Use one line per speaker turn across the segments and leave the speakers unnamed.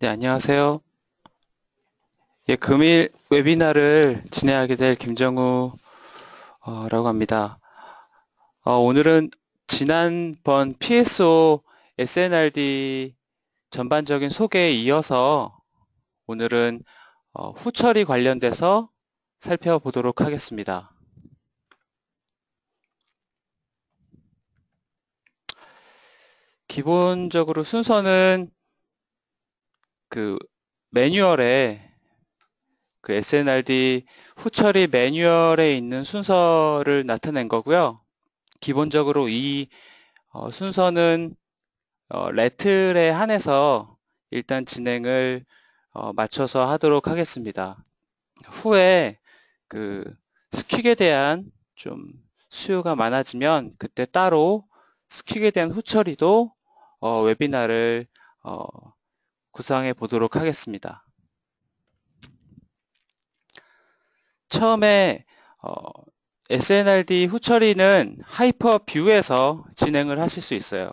네, 안녕하세요. 예, 금일 웨비나를 진행하게 될 김정우라고 합니다. 어, 오늘은 지난번 PSO SNRD 전반적인 소개에 이어서 오늘은 어, 후처리 관련돼서 살펴보도록 하겠습니다. 기본적으로 순서는 그 매뉴얼에 그 SNRD 후처리 매뉴얼에 있는 순서를 나타낸 거고요. 기본적으로 이 어, 순서는 어, 레틀에 한해서 일단 진행을 어, 맞춰서 하도록 하겠습니다. 후에 그 스퀵에 대한 좀 수요가 많아지면 그때 따로 squeak에 대한 후처리도 어, webinar를 어, 구상해 보도록 하겠습니다. 처음에 어, SNRD 후처리는 하이퍼 뷰에서 진행을 하실 수 있어요.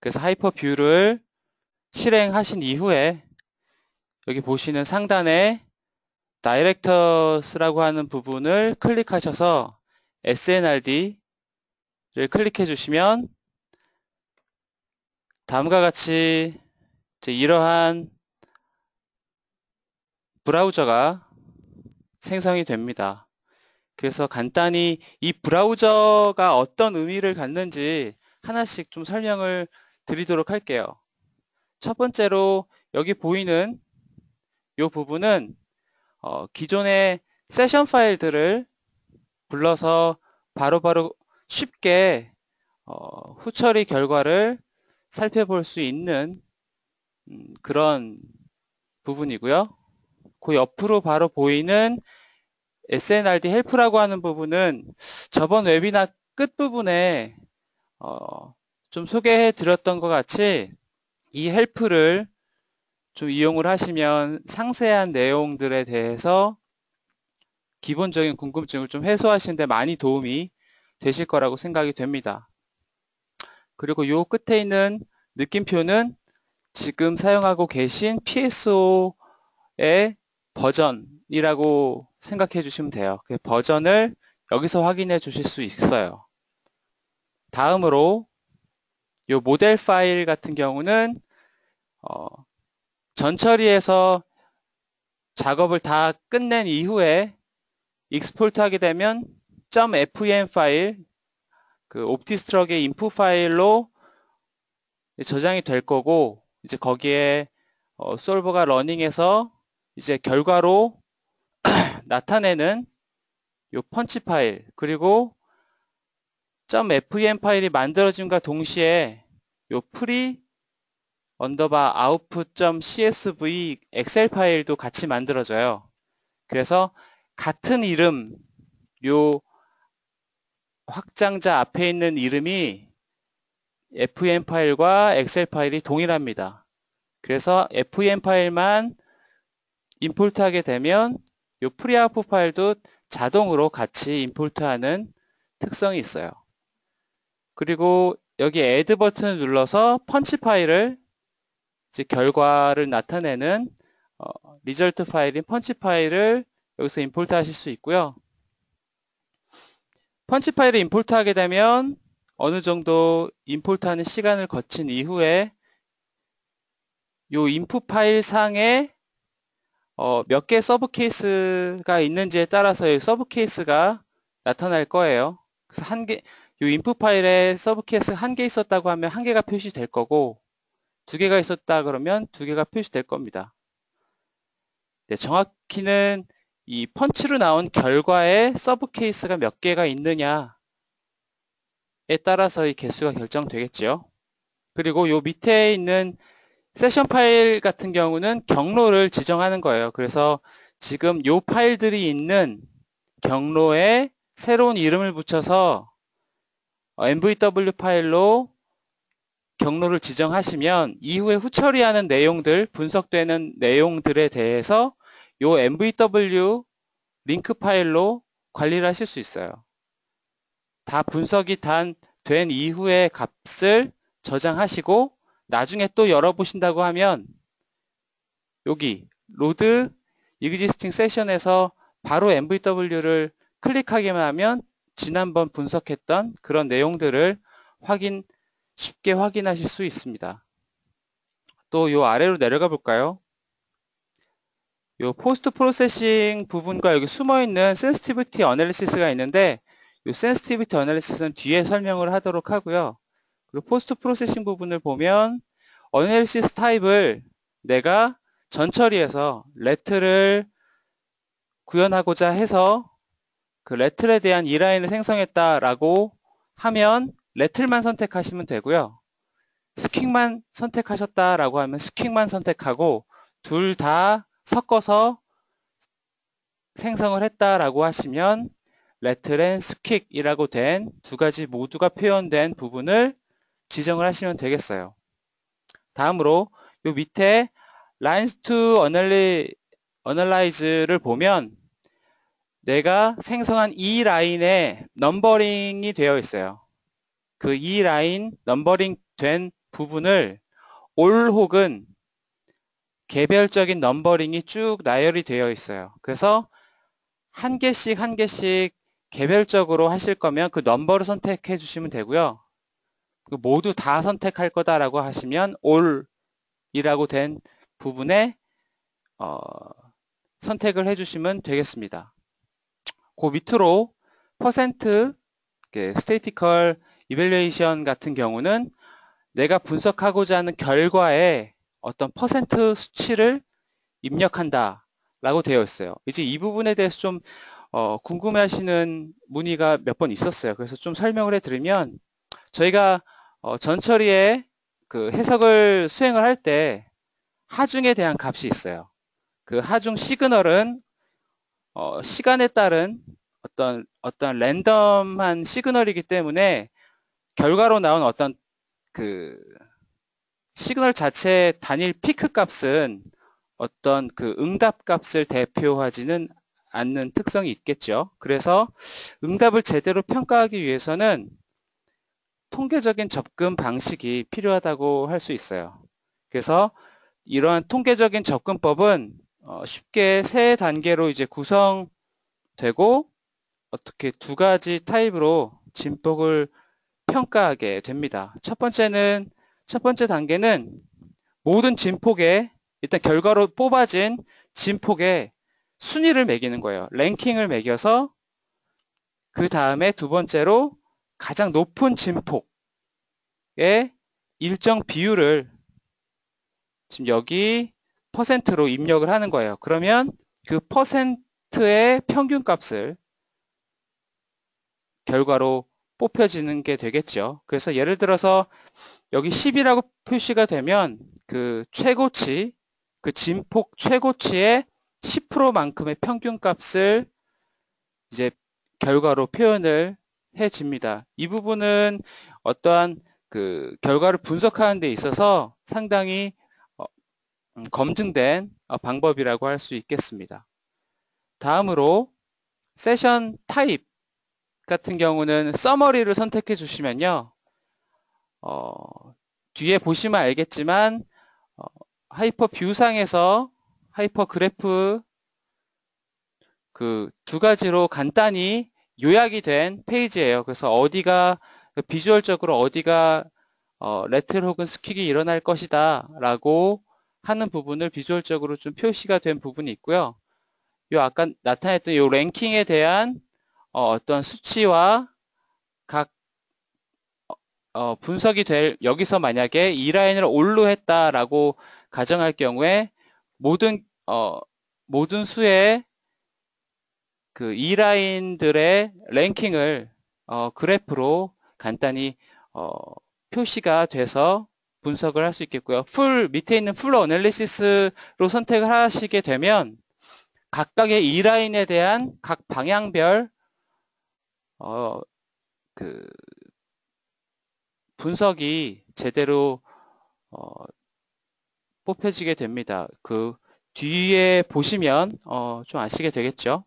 그래서 하이퍼 뷰를 실행하신 이후에 여기 보시는 상단에 다이렉터스라고 하는 부분을 클릭하셔서 SNRD를 클릭해 주시면 다음과 같이 이러한 브라우저가 생성이 됩니다. 그래서 간단히 이 브라우저가 어떤 의미를 갖는지 하나씩 좀 설명을 드리도록 할게요. 첫 번째로 여기 보이는 이 부분은 어, 기존의 세션 파일들을 불러서 바로바로 바로 쉽게 어, 후처리 결과를 살펴볼 수 있는 음, 그런 부분이고요. 그 옆으로 바로 보이는 SNRD help라고 하는 부분은 저번 웨비나 끝부분에 어, 좀 소개해 드렸던 것 같이 이 헬프를 좀 이용을 하시면 상세한 내용들에 대해서 기본적인 궁금증을 좀 해소하시는데 많이 도움이 되실 거라고 생각이 됩니다. 그리고 요 끝에 있는 느낌표는 지금 사용하고 계신 PSO의 버전이라고 생각해 주시면 돼요. 그 버전을 여기서 확인해 주실 수 있어요. 다음으로 이 모델 파일 같은 경우는 어, 전처리에서 작업을 다 끝낸 이후에 export 하게 되면 .fem 파일 그 OptiStruct의 input 파일로 저장이 될 거고 이제 거기에 어, solver가 running해서 이제 결과로 나타내는 요 펀치 파일 그리고 .fem 파일이 만들어짐과 동시에 요 pre 언더바 output.csv 엑셀 파일도 같이 만들어져요. 그래서 같은 이름 요 확장자 앞에 있는 이름이 fem 파일과 엑셀 파일이 동일합니다. 그래서 fem 파일만 import 하게 되면 이 pre-out 파일도 자동으로 같이 import하는 특성이 있어요. 그리고 여기 add 버튼을 눌러서 펀치 파일을 즉 결과를 나타내는 어, result 파일인 펀치 파일을 여기서 import 하실 수 있고요. 펀치 파일을 import 하게 되면 어느 정도 import하는 시간을 거친 이후에 이 input 파일 상에 어, 몇 개 subcase가 있는지에 따라서 이 subcase가 나타날 거예요. 그래서 한 개, 이 input 파일에 subcase 한 개 있었다고 하면 한 개가 표시될 거고 두 개가 있었다 그러면 두 개가 표시될 겁니다. 네, 정확히는 이 punch로 나온 결과에 subcase가 몇 개가 있느냐에 따라서 이 개수가 결정되겠죠. 그리고 요 밑에 있는 세션 파일 같은 경우는 경로를 지정하는 거예요. 그래서 지금 요 파일들이 있는 경로에 새로운 이름을 붙여서 MVW 파일로 경로를 지정하시면 이후에 후처리하는 내용들, 분석되는 내용들에 대해서 요 MVW 링크 파일로 관리를 하실 수 있어요. 다 분석이 다 된 이후에 값을 저장하시고 나중에 또 열어보신다고 하면 여기 로드 existing 세션에서 바로 MVW를 클릭하기만 하면 지난번 분석했던 그런 내용들을 확인 쉽게 확인하실 수 있습니다. 또 요 아래로 내려가 볼까요? 요 post processing 부분과 여기 숨어 있는 sensitivity analysis가 있는데 요 sensitivity analysis는 뒤에 설명을 하도록 하고요. 그리고 post processing 부분을 보면 analysis type을 내가 전 처리에서 rattle을 구현하고자 해서 그 rattle에 대한 E-line을 생성했다라고 하면 rattle만 선택하시면 되고요. squeak만 선택하셨다라고 하면 squeak만 선택하고 둘 다 섞어서 생성을 했다라고 하시면 rattle and squeak이라고 된 두 가지 모두가 표현된 부분을 지정을 하시면 되겠어요. 다음으로 요 밑에 lines to analyze를 보면 내가 생성한 E-line에 numbering이 되어 있어요. 그 E-line numbering 된 부분을 all 혹은 개별적인 numbering이 쭉 나열이 되어 있어요. 그래서 한 개씩 한 개씩 개별적으로 하실 거면 그 number를 선택해 주시면 되고요. 그 모두 다 선택할 거다라고 하시면 all이라고 된 부분에 어, 선택을 해주시면 되겠습니다. 그 밑으로 percent statistical 이벨레이션 같은 경우는 내가 분석하고자 하는 결과에 어떤 퍼센트 수치를 입력한다 라고 되어 있어요. 이제 이 부분에 대해서 좀 어, 궁금해 하시는 문의가 몇 번 있었어요. 그래서 좀 설명을 해 드리면 저희가 어, 전처리에 그 해석을 수행을 할 때 하중에 대한 값이 있어요. 그 하중 시그널은 어, 시간에 따른 어떤 어떤 랜덤한 시그널이기 때문에 결과로 나온 어떤 그 시그널 자체 단일 피크 값은 어떤 그 응답 값을 대표하지는 않는 특성이 있겠죠. 그래서 응답을 제대로 평가하기 위해서는 통계적인 접근 방식이 필요하다고 할 수 있어요. 그래서 이러한 통계적인 접근법은 어, 쉽게 세 단계로 이제 구성되고 어떻게 두 가지 타입으로 진폭을 평가하게 됩니다. 첫 번째는 첫 번째 단계는 모든 진폭에 일단 결과로 뽑아진 진폭에 순위를 매기는 거예요. 랭킹을 매겨서 그 다음에 두 번째로 가장 높은 진폭의 일정 비율을 지금 여기 퍼센트로 입력을 하는 거예요. 그러면 그 퍼센트의 평균 값을 결과로 뽑혀지는 게 되겠죠. 그래서 예를 들어서 여기 10이라고 표시가 되면 그 최고치, 그 진폭 최고치의 10%만큼의 평균 값을 이제 결과로 표현을 해집니다. 이 부분은 어떠한 그 결과를 분석하는 데 있어서 상당히 어, 음, 검증된 어, 방법이라고 할 수 있겠습니다. 다음으로 세션 타입 같은 경우는 summary를 선택해 주시면요. 어, 뒤에 보시면 알겠지만 어, HyperView상에서 HyperGraph 그 두 가지로 간단히 요약이 된 페이지예요. 그래서 어디가 visual적으로 어디가 어, rattle 혹은 squeak이 일어날 것이다 라고 하는 부분을 visual적으로 좀 표시가 된 부분이 있고요. 요 아까 나타냈던 요 랭킹에 대한 어, 떤 수치와 각 어, 분석이 될 여기서 만약에 E-line을 all로 했다라고 가정할 경우에 모든 어, 모든 수의 그 E-line들의 랭킹을 어, 그래프로 간단히 어, 표시가 돼서 분석을 할 수 있겠고요. 풀 밑에 있는 full analysis로 선택을 하시게 되면 각각의 E-line에 대한 각 방향별 어, 그 분석이 제대로 어, 뽑혀지게 됩니다. 그 뒤에 보시면 어, 좀 아시게 되겠죠.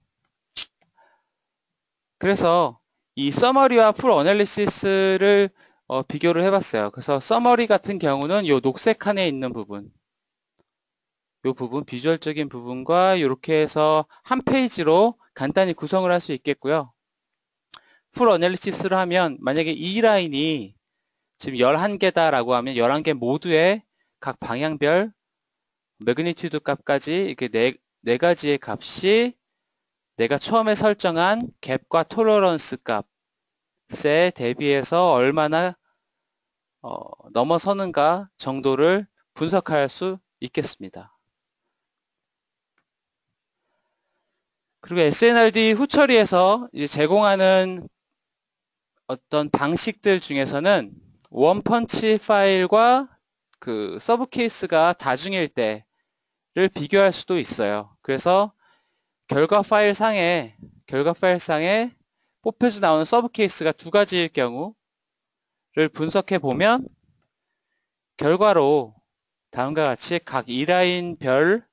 그래서 이 summary와 full analysis를 어, 비교를 해봤어요. 그래서 summary 같은 경우는 이 녹색 칸에 있는 부분 이 부분, visual적인 부분과 이렇게 해서 한 페이지로 간단히 구성을 할 수 있겠고요. full analysis를 하면 만약에 E-line이 지금 11개다라고 하면 11개 모두의 각 방향별 magnitude 값까지 이렇게 네, 네 가지의 값이 내가 처음에 설정한 갭과 tolerance 값에 대비해서 얼마나 어, 넘어서는가 정도를 분석할 수 있겠습니다. 그리고 SNRD 후처리에서 제공하는 어떤 방식들 중에서는 one punch 파일과 그 subcase가 다중일 때 를 비교할 수도 있어요. 그래서 결과 파일 상에 결과 파일 상에 뽑혀져 나오는 subcase가 두 가지일 경우를 분석해 보면 결과로 다음과 같이 각 E-line별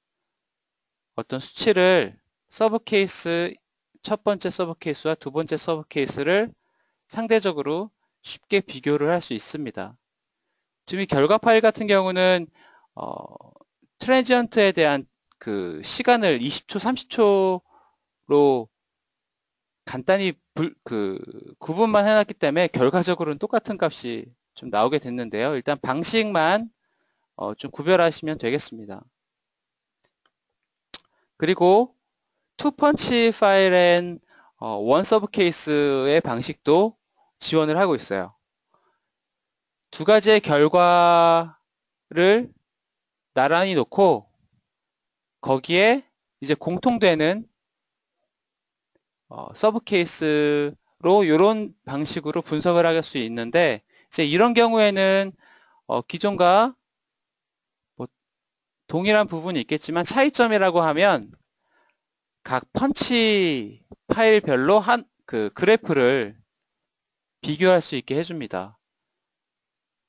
어떤 수치를 subcase 첫 번째 subcase와 두 번째 subcase를 상대적으로 쉽게 비교를 할 수 있습니다. 지금 이 결과 파일 같은 경우는 어, transient에 대한 그 시간을 20초, 30초로 간단히 불, 그 구분만 해놨기 때문에 결과적으로는 똑같은 값이 좀 나오게 됐는데요. 일단 방식만 어, 좀 구별하시면 되겠습니다. 그리고 two punch 파일엔 어, one subcase의 방식도 지원을 하고 있어요. 두 가지의 결과를 나란히 놓고 거기에 이제 공통되는 어, subcase로 이런 방식으로 분석을 할 수 있는데 이제 이런 경우에는 어, 기존과 뭐 동일한 부분이 있겠지만 차이점이라고 하면 각 펀치 파일별로 한 그 그래프를 비교할 수 있게 해줍니다.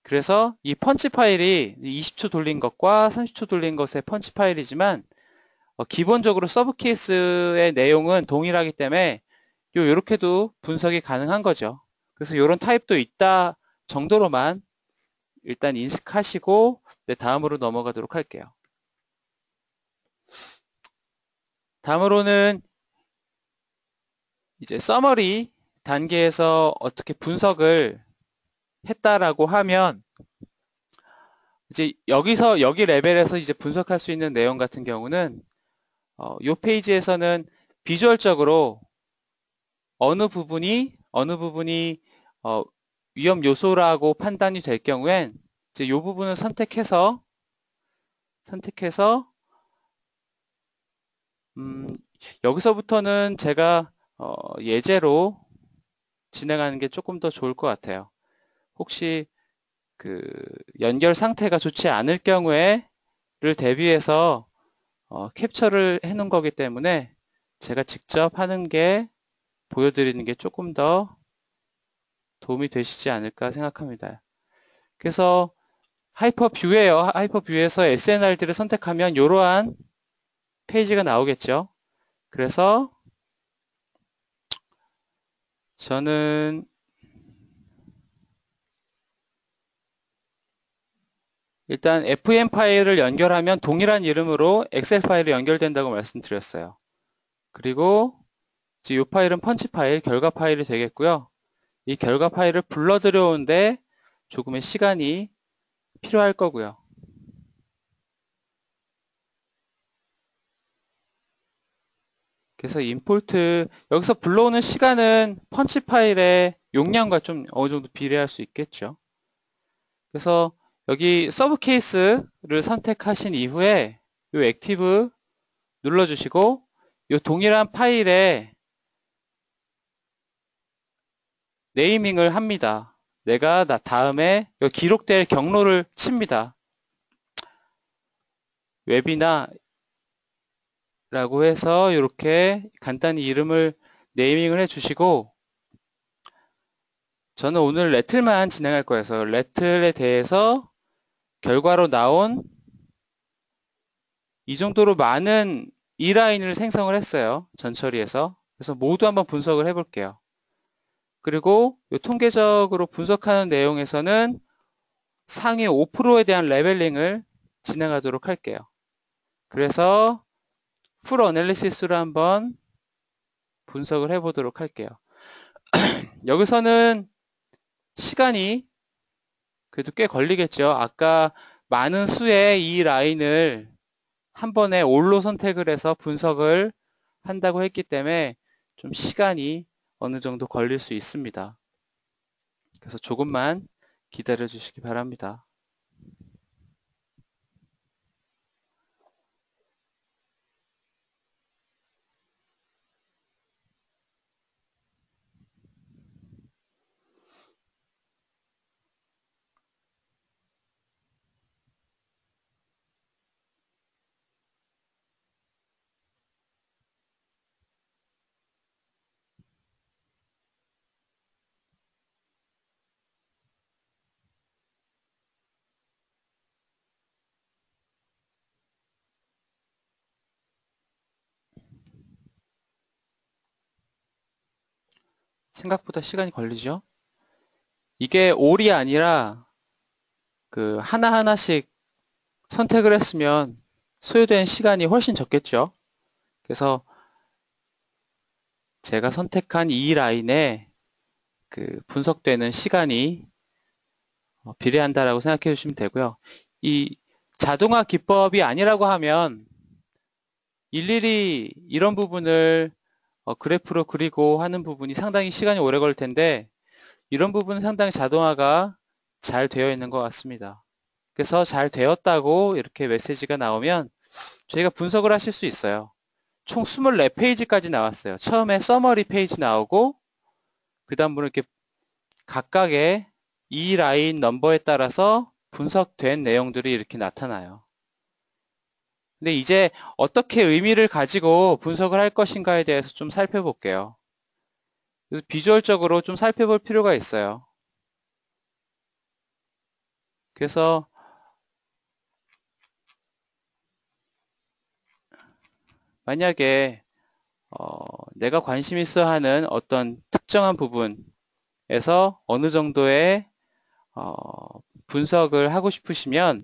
그래서 이 펀치 파일이 20초 돌린 것과 30초 돌린 것의 펀치 파일이지만 어, 기본적으로 subcase의 내용은 동일하기 때문에 요 이렇게도 분석이 가능한 거죠. 그래서 이런 타입도 있다 정도로만 일단 인식하시고 네, 다음으로 넘어가도록 할게요. 다음으로는 이제 서머리 단계에서 어떻게 분석을 했다라고 하면 이제 여기서 여기 레벨에서 이제 분석할 수 있는 내용 같은 경우는 어, 이 페이지에서는 비주얼적으로 어느 부분이 어느 부분이 어, 위험 요소라고 판단이 될 경우엔 이제 이 부분을 선택해서 선택해서 음, 여기서부터는 제가 어, 예제로 진행하는 게 조금 더 좋을 것 같아요. 혹시 그 연결 상태가 좋지 않을 경우에를 대비해서 어, 캡처를 해 놓은 거기 때문에 제가 직접 하는 게 보여드리는 게 조금 더 도움이 되시지 않을까 생각합니다. 그래서 하이퍼 뷰에요. 하이퍼 뷰에서 SNRD를 선택하면 이러한 페이지가 나오겠죠. 그래서 저는 일단 FM 파일을 연결하면 동일한 이름으로 엑셀 파일이 연결된다고 말씀드렸어요. 그리고 이 파일은 펀치 파일, 결과 파일이 되겠고요. 이 결과 파일을 불러 들여오는데 조금의 시간이 필요할 거고요. 그래서 임포트 여기서 불러오는 시간은 펀치 파일의 용량과 좀 어느 정도 비례할 수 있겠죠. 그래서 여기 서브 케이스를 선택하신 이후에 이 액티브 눌러주시고 이 동일한 파일에 네이밍을 합니다. 내가 나 다음에 기록될 경로를 칩니다. 웹이나 라고 해서 이렇게 간단히 이름을 네이밍을 해주시고 저는 오늘 rattle만 진행할 거여서 rattle에 대해서 결과로 나온 이 정도로 많은 E-Line을 생성을 했어요. 전처리에서. 그래서 모두 한번 분석을 해볼게요. 그리고 통계적으로 분석하는 내용에서는 상위 5%에 대한 레벨링을 진행하도록 할게요. 그래서 full analysis로 한번 분석을 해보도록 할게요. 여기서는 시간이 그래도 꽤 걸리겠죠. 아까 많은 수의 이 라인을 한 번에 올로 선택을 해서 분석을 한다고 했기 때문에 좀 시간이 어느 정도 걸릴 수 있습니다. 그래서 조금만 기다려 주시기 바랍니다. 생각보다 시간이 걸리죠? 이게 올이 아니라 그 하나하나씩 선택을 했으면 소요된 시간이 훨씬 적겠죠? 그래서 제가 선택한 이 라인에 그 분석되는 시간이 어, 비례한다라고 생각해 주시면 되고요. 이 자동화 기법이 아니라고 하면 일일이 이런 부분을 어, 그래프로 그리고 하는 부분이 상당히 시간이 오래 걸릴 텐데 이런 부분은 상당히 자동화가 잘 되어 있는 것 같습니다. 그래서 잘 되었다고 이렇게 메시지가 나오면 저희가 분석을 하실 수 있어요. 총 24페이지까지 나왔어요. 처음에 summary 페이지 나오고 그 다음으로 이렇게 각각의 E-Line 넘버에 따라서 분석된 내용들이 이렇게 나타나요. 근데 이제 어떻게 의미를 가지고 분석을 할 것인가에 대해서 좀 살펴볼게요. 그래서 비주얼적으로 좀 살펴볼 필요가 있어요. 그래서 만약에 어, 내가 관심 있어 하는 어떤 특정한 부분에서 어느 정도의 어, 분석을 하고 싶으시면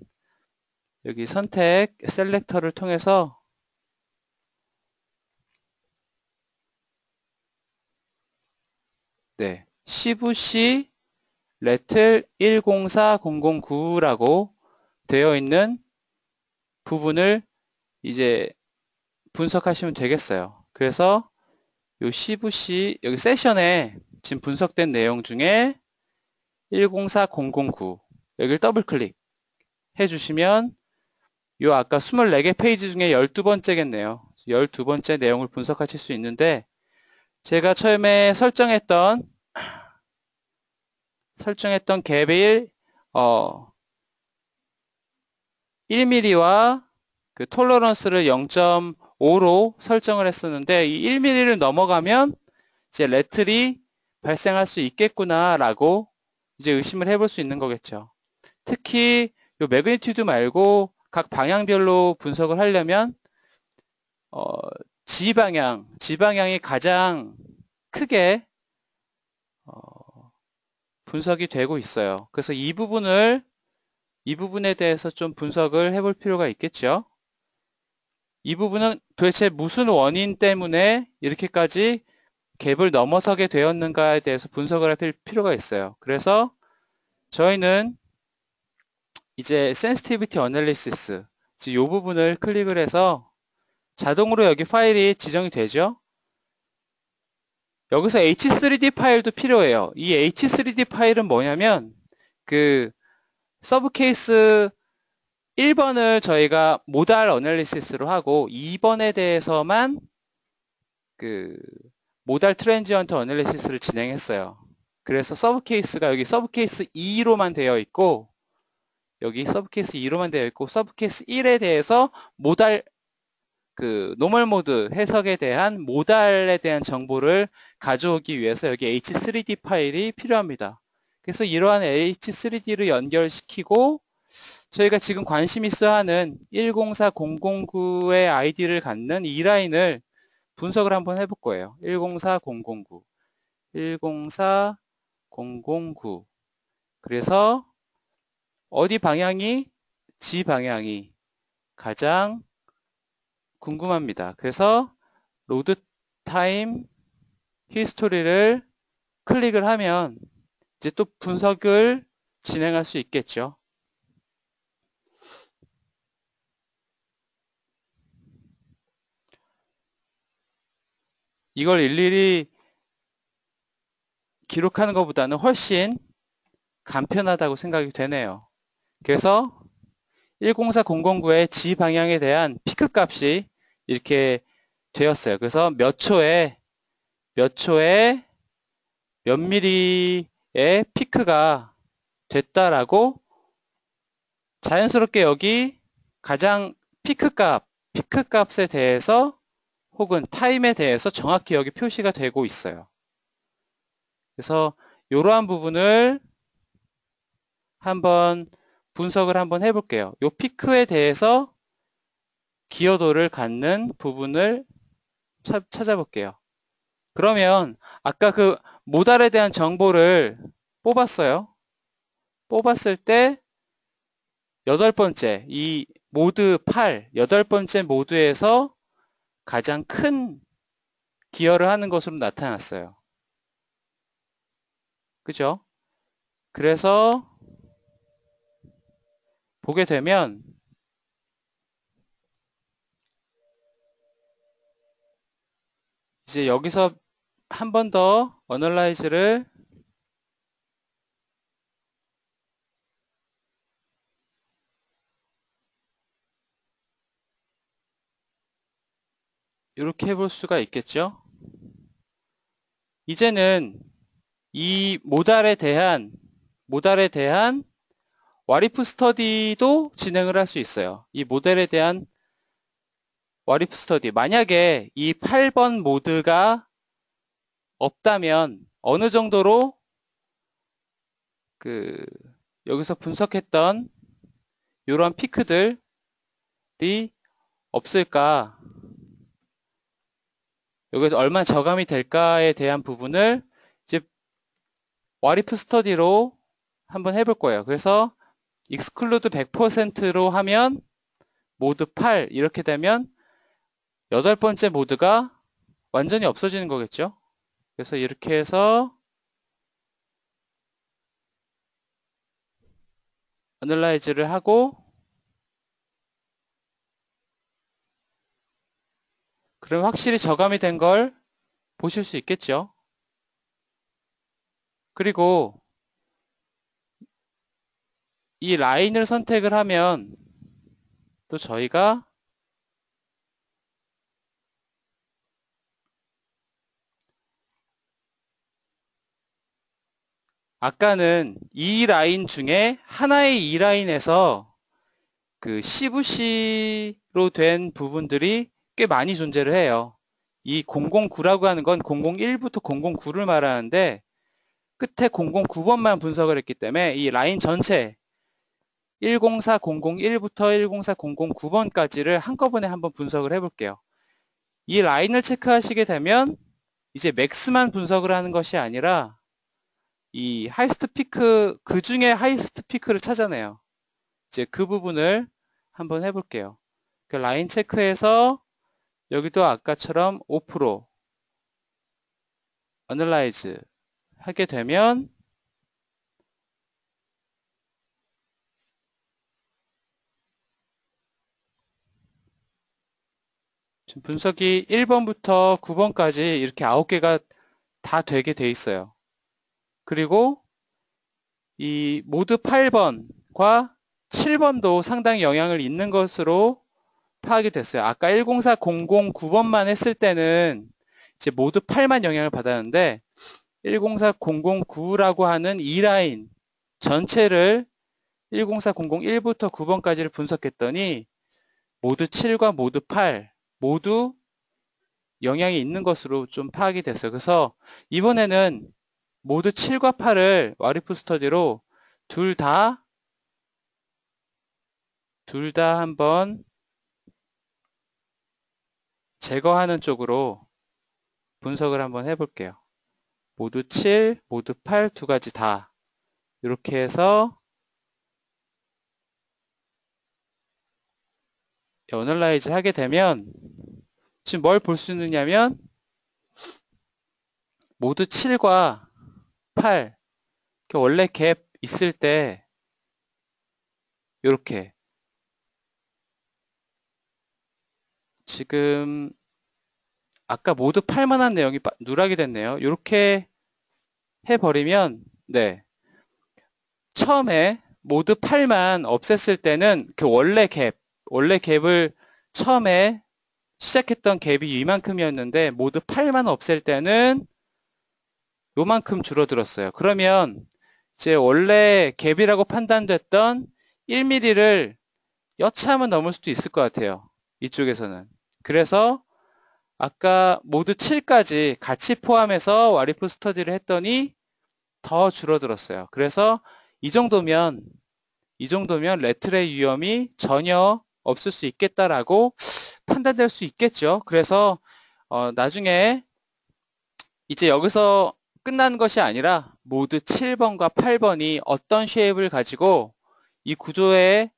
여기 선택 셀렉터를 통해서 네, CVC 레틀 104009라고 되어 있는 부분을 이제 분석하시면 되겠어요. 그래서 요 CVC 여기 세션에 지금 분석된 내용 중에 104009 여기를 더블 클릭 해 주시면 요 아까 24개 페이지 중에 12번째겠네요. 12번째 내용을 분석하실 수 있는데 제가 처음에 설정했던 설정했던 갭을 어 1mm와 그 tolerance를 0.5로 설정을 했었는데 이 1mm를 넘어가면 이제 rattle이 발생할 수 있겠구나라고 이제 의심을 해볼 수 있는 거겠죠. 특히 요 magnitude 말고 각 방향별로 분석을 하려면 어, Z 방향, Z 방향이 가장 크게 어, 분석이 되고 있어요. 그래서 이 부분을 이 부분에 대해서 좀 분석을 해볼 필요가 있겠죠. 이 부분은 도대체 무슨 원인 때문에 이렇게까지 갭을 넘어서게 되었는가에 대해서 분석을 할 필요가 있어요. 그래서 저희는 이제 sensitivity analysis 이 부분을 클릭을 해서 자동으로 여기 파일이 지정이 되죠. 여기서 H3D 파일도 필요해요. 이 H3D 파일은 뭐냐면 그 subcase 1번을 저희가 modal analysis로 하고 2번에 대해서만 그 modal transient analysis를 진행했어요. 그래서 subcase가 여기 subcase 2로만 되어 있고 여기 subcase 2로만 되어 있고 subcase 1에 대해서 modal 그 normal mode 해석에 대한 modal에 대한 정보를 가져오기 위해서 여기 H3D 파일이 필요합니다. 그래서 이러한 H3D를 연결시키고 저희가 지금 관심 있어 하는 104009의 아이디를 갖는 E-Line을 분석을 한번 해볼 거예요. 104009 104009 그래서 어디 방향이 Z 방향이 가장 궁금합니다. 그래서 load time history를 클릭을 하면 이제 또 분석을 진행할 수 있겠죠. 이걸 일일이 기록하는 것보다는 훨씬 간편하다고 생각이 되네요. 그래서 104009의 Z 방향에 대한 피크 값이 이렇게 되었어요. 그래서 몇 초에 몇 초에 몇 미리의 피크가 됐다라고 자연스럽게 여기 가장 피크 값, 피크 값에 대해서 혹은 타임에 대해서 정확히 여기 표시가 되고 있어요. 그래서 이러한 부분을 한번 분석을 한번 해볼게요. 이 피크에 대해서 기여도를 갖는 부분을 찾아볼게요. 그러면 아까 그 모달에 대한 정보를 뽑았어요. 뽑았을 때 여덟 번째 이 모드 8 여덟 번째 모드에서 가장 큰 기여를 하는 것으로 나타났어요. 그죠? 그래서 보게 되면 이제 여기서 한 번 더 어널라이즈를 이렇게 해볼 수가 있겠죠. 이제는 이 modal에 대한 modal에 대한 what if study도 진행을 할 수 있어요. 이 modal에 대한 what if study. 만약에 이 8번 모드가 없다면 어느 정도로 그 여기서 분석했던 이러한 피크들이 없을까 여기서 얼마나 저감이 될까에 대한 부분을 이제 what if study로 한번 해볼 거예요. 그래서 exclude 100%로 하면 모드 8 이렇게 되면 여덟 번째 모드가 완전히 없어지는 거겠죠. 그래서 이렇게 해서 analyze를 하고 그럼 확실히 저감이 된 걸 보실 수 있겠죠. 그리고 이 라인을 선택을 하면 또 저희가 아까는 이 라인 중에 하나의 이 라인에서 그 CVC로 된 부분들이 꽤 많이 존재를 해요. 이 009라고 하는 건 001부터 009를 말하는데 끝에 009번만 분석을 했기 때문에 E-Line 전체 104001부터 104009번까지를 한꺼번에 한번 분석을 해볼게요. E-Line을 체크하시게 되면 이제 max만 분석을 하는 것이 아니라 이 highest peak 그 중에 highest peak를 찾아내요. 이제 그 부분을 한번 해볼게요. 그 라인 체크해서 여기도 아까처럼 5% 어널라이즈 하게 되면 지금 분석이 1번부터 9번까지 이렇게 9개가 다 되게 돼 있어요. 그리고 이 모드 8번과 7번도 상당히 영향을 있는 것으로 파악이 됐어요. 아까 104009번만 했을 때는 이제 모두 8만 영향을 받았는데 104009라고 하는 이 라인 전체를 104001부터 9번까지를 분석했더니 모두 7과 모두 8 모두 영향이 있는 것으로 좀 파악이 됐어요. 그래서 이번에는 모두 7과 8을 와리프 스터디로 둘 다 둘 다 한번 제거하는 쪽으로 분석을 한번 해볼게요. 모두 7, 모두 8, 두 가지 다 이렇게 해서 어널라이즈 하게 되면 지금 뭘 볼 수 있느냐면 모두 7과 8 원래 갭 있을 때 이렇게 지금 아까 모두 8만한 내용이 누락이 됐네요. 이렇게 해버리면 네 처음에 모두 8만 없앴을 때는 그 원래 갭 원래 갭을 처음에 시작했던 갭이 이만큼이었는데 모두 8만 없앨 때는 요만큼 줄어들었어요. 그러면 이제 원래 갭이라고 판단됐던 1mm를 여차하면 넘을 수도 있을 것 같아요. 이쪽에서는. 그래서 아까 모두 7까지 같이 포함해서 와리프 스터디를 했더니 더 줄어들었어요. 그래서 이 정도면 이 정도면 레트의 위험이 전혀 없을 수 있겠다라고 판단될 수 있겠죠. 그래서 어, 나중에 이제 여기서 끝난 것이 아니라 모두 7번과 8번이 어떤 쉐입을 가지고 이 구조에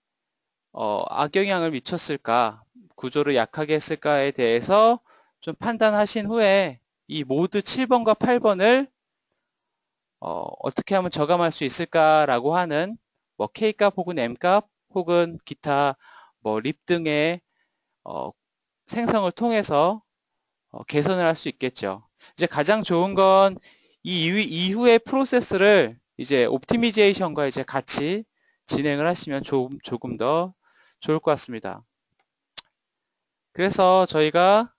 어, 악영향을 미쳤을까, 구조를 약하게 했을까에 대해서 좀 판단하신 후에 이 모두 7번과 8번을 어, 어떻게 하면 저감할 수 있을까라고 하는 뭐 K값 혹은 M값 혹은 기타 뭐 립 등의 어, 생성을 통해서 어, 개선을 할 수 있겠죠. 이제 가장 좋은 건 이 이후의 프로세스를 이제 옵티미제이션과 이제 같이 진행을 하시면 조금, 조금 더 좋을 것 같습니다. 그래서 저희가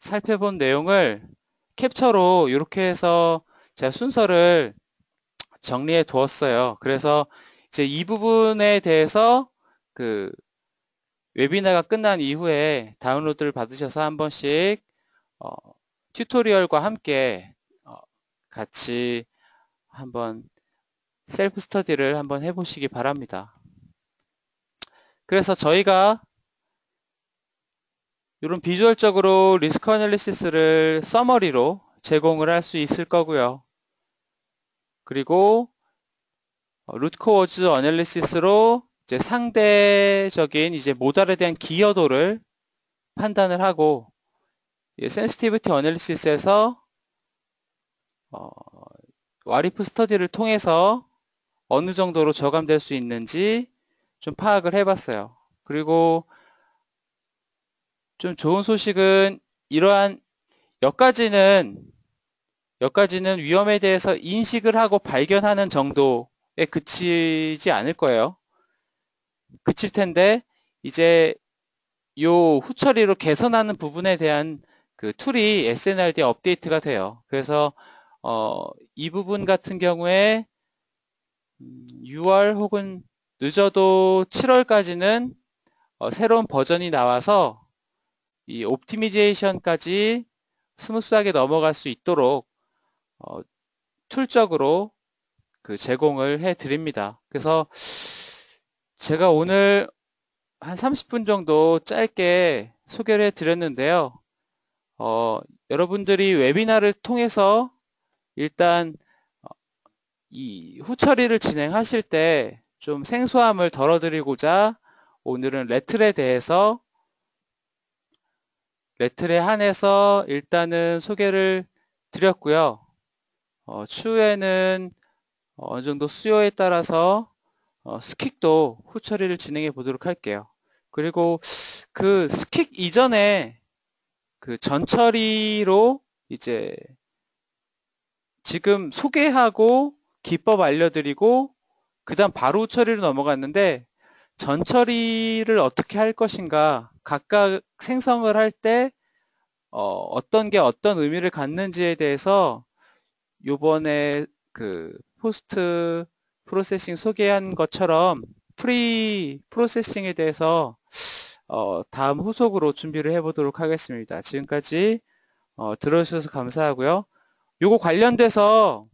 살펴본 내용을 캡처로 이렇게 해서 제가 순서를 정리해 두었어요. 그래서 이제 이 부분에 대해서 그 웨비나가 끝난 이후에 다운로드를 받으셔서 한 번씩 어, 튜토리얼과 함께 어, 같이 한번 self study를 한번 해보시기 바랍니다. 그래서 저희가 이런 비주얼적으로 risk analysis를 summary로 제공을 할 수 있을 거고요. 그리고 root cause analysis로 이제 상대적인 이제 modal에 대한 기여도를 판단을 하고 sensitivity analysis에서 어, 와리프 스터디를 통해서 어느 정도로 저감될 수 있는지 좀 파악을 해봤어요. 그리고 좀 좋은 소식은 이러한 여기까지는 여기까지는 위험에 대해서 인식을 하고 발견하는 정도에 그치지 않을 거예요. 그칠 텐데 이제 요 후처리로 개선하는 부분에 대한 그 툴이 SNRD 업데이트가 돼요. 그래서 어, 이 부분 같은 경우에 6월 음, 혹은 늦어도 7월까지는 어, 새로운 버전이 나와서 이 optimization까지 smooth하게 넘어갈 수 있도록 어, 툴적으로 그 제공을 해 드립니다. 그래서 제가 오늘 한 30분 정도 짧게 소개를 해 드렸는데요. 어, 여러분들이 웨비나를 통해서 일단 어, 이 후처리를 진행하실 때 좀 생소함을 덜어드리고자 오늘은 레틀에 대해서 레틀에 한해서 일단은 소개를 드렸고요. 어, 추후에는 어느 정도 수요에 따라서 어, 스킥도 후처리를 진행해 보도록 할게요. 그리고 그 스킥 이전에 그 전처리로 이제 지금 소개하고 기법 알려드리고 그 다음 바로 후처리로 넘어갔는데 전처리를 어떻게 할 것인가 각각 생성을 할때 어, 떤게 어떤 의미를 갖는지에 대해서 요번에 그 post processing 소개한 것처럼 pre processing에 대해서 어, 다음 후속으로 준비를 해보도록 하겠습니다. 지금까지 어, 들어주셔서 감사하고요. 요거 관련돼서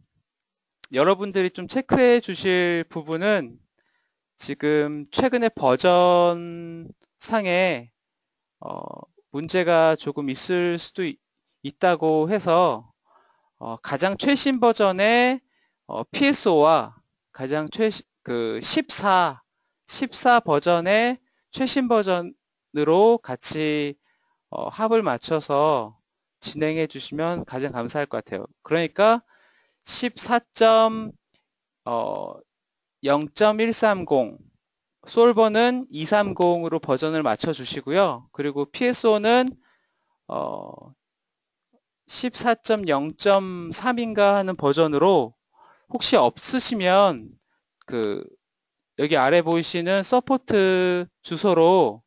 여러분들이 좀 체크해 주실 부분은 지금 최근에 버전 상에 어, 문제가 조금 있을 수도 있, 다고 해서 어, 가장 최신 버전의 어, PSO와 가장 최신 그 14, 14 버전의 최신 버전으로 같이 어, 합을 맞춰서 진행해 주시면 가장 감사할 것 같아요. 그러니까 14. 어, 0.130 솔버는 230으로 버전을 맞춰 주시고요. 그리고 PSO는 어, 14.0.3인가 하는 버전으로 혹시 없으시면 그 여기 아래 보이시는 support 주소로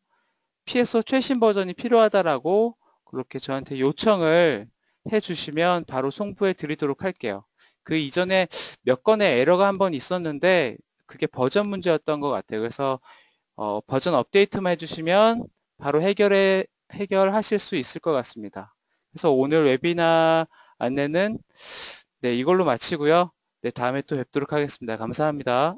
PSO 최신 버전이 필요하다라고 그렇게 저한테 요청을 해 주시면 바로 송부해 드리도록 할게요. 그 이전에 몇 건의 에러가 한 번 있었는데 그게 버전 문제였던 것 같아요. 그래서 어, 버전 업데이트만 해주시면 바로 해결해 해결하실 수 있을 것 같습니다. 그래서 오늘 웨비나 안내는 네, 이걸로 마치고요. 네, 다음에 또 뵙도록 하겠습니다. 감사합니다.